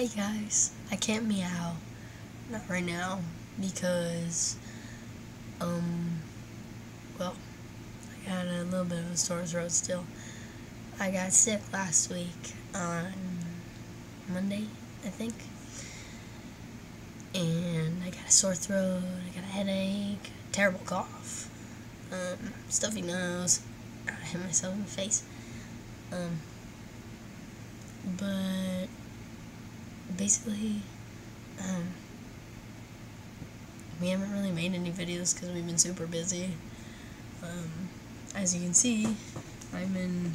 Hey guys, I can't meow. Not right now because, um, well, I got a little bit of a sore throat still. I got sick last week on Monday, I think. And I got a sore throat, I got a headache, terrible cough, um, stuffy nose. I hit myself in the face. Um, but basically, um, we haven't really made any videos because we've been super busy. Um, as you can see, I'm in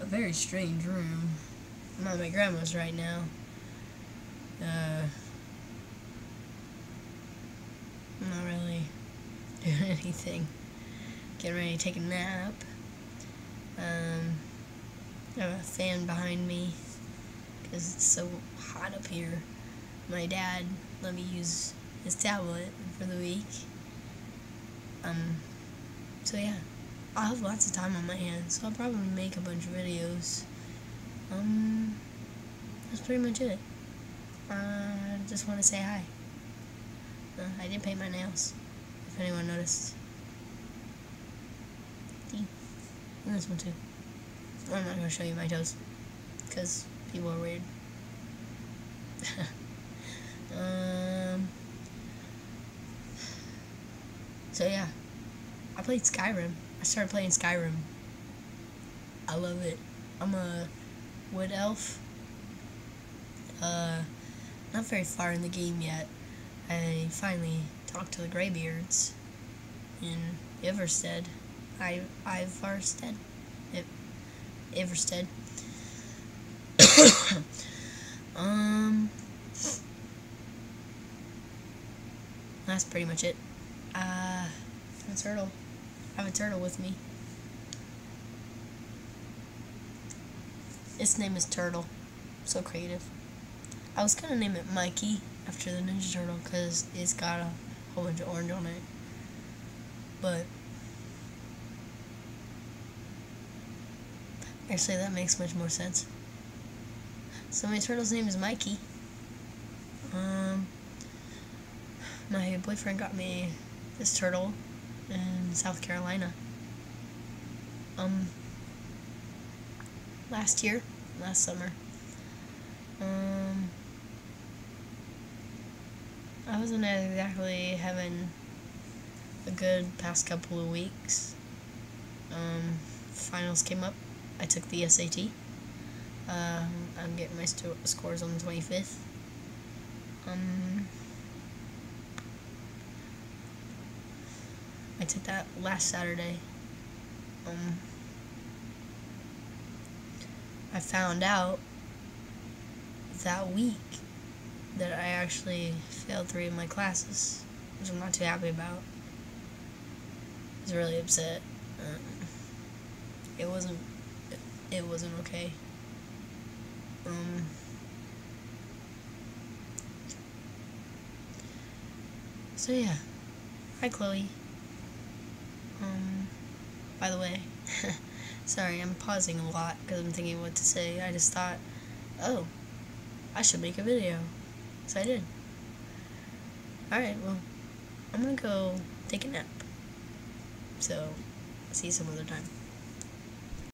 a very strange room. I'm at my grandma's right now. Uh, I'm not really doing anything. Getting ready to take a nap. Um, I have a fan behind me because it's so hot up here. My dad let me use his tablet for the week. Um, so yeah, I'll have lots of time on my hands, so I'll probably make a bunch of videos. Um, that's pretty much it. I uh, just want to say hi. Uh, I did paint my nails, if anyone noticed. And this one too. I'm not going to show you my toes, because people are weird. um, so yeah, I played Skyrim. I started playing Skyrim. I love it. I'm a wood elf. Uh, not very far in the game yet. I finally talked to the Greybeards in Ivarstead. I Ivarstead. Ivarstead. um, that's pretty much it. Uh, I a turtle. I have a turtle with me. Its name is Turtle. So creative. I was gonna name it Mikey after the Ninja Turtle because it's got a whole bunch of orange on it. But actually, that makes much more sense. So my turtle's name is Mikey. Um, my boyfriend got me this turtle in South Carolina. Um, last year, last summer. Um, I wasn't exactly having a good past couple of weeks. Um, finals came up. I took the SAT. Um, I'm getting my scores on the 25th. Um, I took that last Saturday. Um, I found out that week that I actually failed three of my classes, which I'm not too happy about. I was really upset. Um, it wasn't. It, it wasn't okay. Um, so yeah. Hi, Kloey. Um, by the way, sorry, I'm pausing a lot because I'm thinking what to say. I just thought, oh, I should make a video. So I did. Alright, well, I'm gonna go take a nap. So, see you some other time.